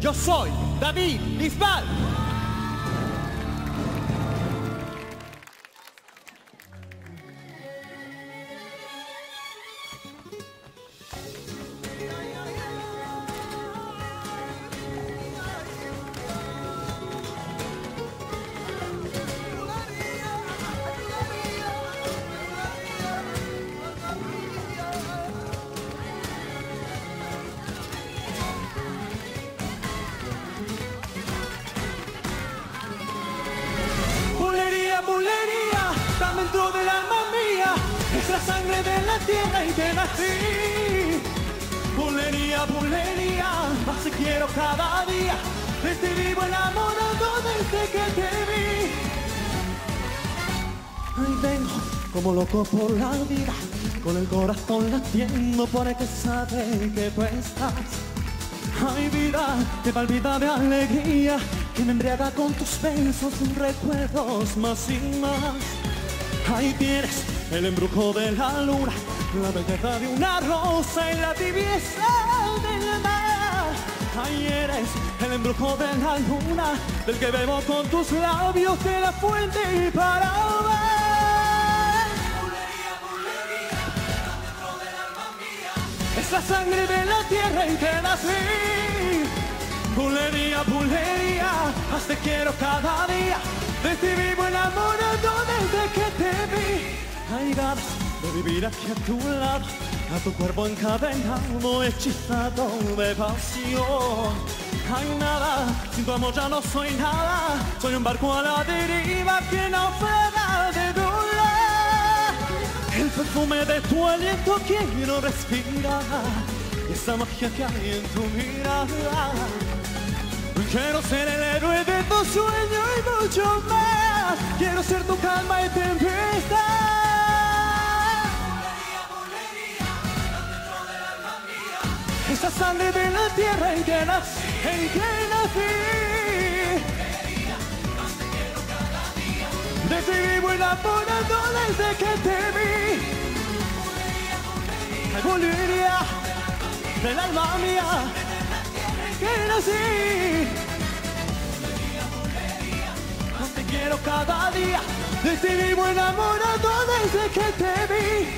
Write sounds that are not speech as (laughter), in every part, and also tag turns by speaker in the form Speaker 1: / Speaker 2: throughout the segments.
Speaker 1: Yo soy David Bisbal. Sangre de la tierra y te nací. Bulería, bulería, más te quiero cada día. Ti vivo enamorado desde que te vi. Ahí vengo, como loco por la vida, con el corazón latiendo porque sabe que tú estás. Ay vida, que palpita de alegría, que me embriaga con tus besos, recuerdos más y más. Ahí tienes el embrujo de la luna, la belleza de una rosa y la tibieza del mar. Ahí eres el embrujo de la luna, del que bebo con tus labios de la fuente para ver. Es la sangre de la tierra en que nací. Bulería, bulería, te quiero cada día. De ti vivo enamorado De vivir aquí a tu lado, a tu cuerpo encadenado, hechizado de pasión. Hay nada, sin tu amor ya no soy nada. Soy un barco a la deriva que naufraga de dolor. El perfume de tu aliento quiero respirar Esa magia que hay en tu mirada Quiero ser el héroe de tu sueño y mucho más Quiero ser tu calma y tempestad la tierra en que nací, en que nací Desde vivo enamorado desde que te vi. Bulería del alma mía que nací. No te quiero cada día. Desde vivo enamorado desde que te vi.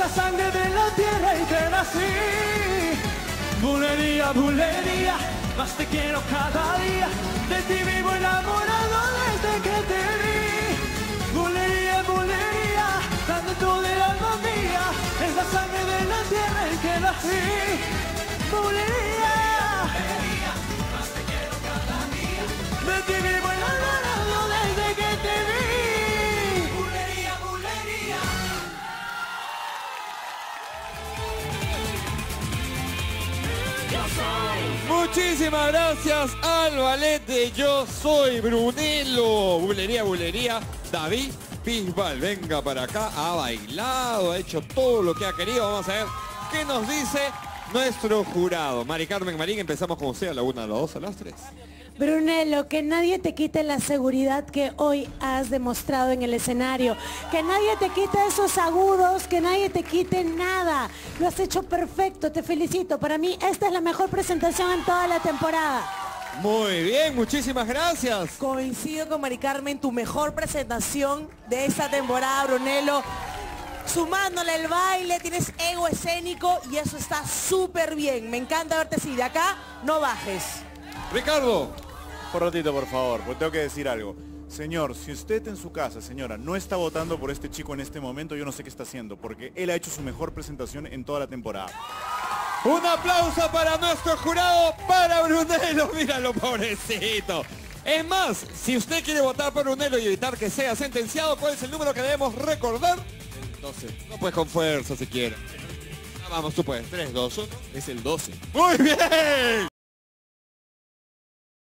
Speaker 1: Esa sangre de la tierra en que nací. Bulería, bulería, más te quiero cada día. De ti vivo enamorado desde que te vi. Bulería, bulería, tan dentro del alma mía. Es la sangre de la tierra en que nací. Bulería.
Speaker 2: Muchísimas gracias al ballet de Yo Soy Brunello. Bulería, bulería. David Bisbal, venga para acá. Ha bailado, ha hecho todo lo que ha querido. Vamos a ver qué nos dice nuestro jurado. Mari Carmen Marín, empezamos con usted a la una, a las dos, a las tres.
Speaker 3: Brunello, que nadie te quite la seguridad que hoy has demostrado en el escenario. Que nadie te quite esos agudos, que nadie te quite nada. Lo has hecho perfecto, te felicito. Para mí esta es la mejor presentación en toda la temporada.
Speaker 2: Muy bien, muchísimas gracias.
Speaker 4: Coincido con Mari Carmen, tu mejor presentación de esta temporada, Brunello. Sumándole el baile, tienes ego escénico y eso está súper bien. Me encanta verte así. De acá no bajes.
Speaker 2: Ricardo.
Speaker 5: Por ratito, por favor, porque tengo que decir algo. Señor, si usted en su casa, señora, no está votando por este chico en este momento, yo no sé qué está haciendo, porque él ha hecho su mejor presentación en toda la temporada.
Speaker 2: Un aplauso para nuestro jurado, para Brunello. (laughs) Míralo, pobrecito. Es más, si usted quiere votar por Brunello y evitar que sea sentenciado, ¿cuál es el número que debemos recordar?
Speaker 6: El 12.
Speaker 2: No pues con fuerza si quiere. Ah, Vamos, tú puedes. 3, 2, 1.
Speaker 6: Es el 12.
Speaker 2: Muy bien.